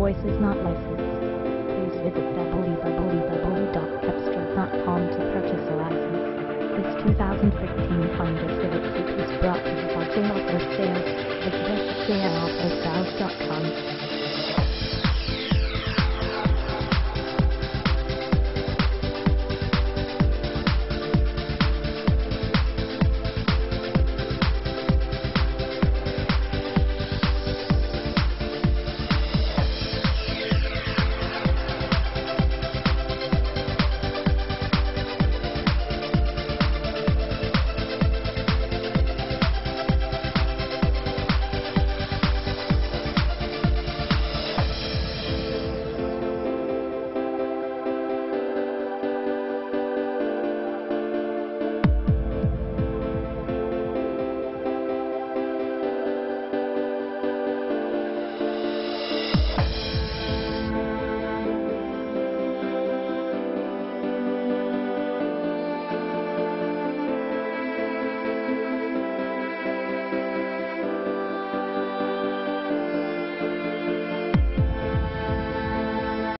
voice is not licensed. Please visit www.cepstral.com to purchase a license. This 2015 Honda Civic Coupe is brought to you by Sale for the best sale at saleforsales.com.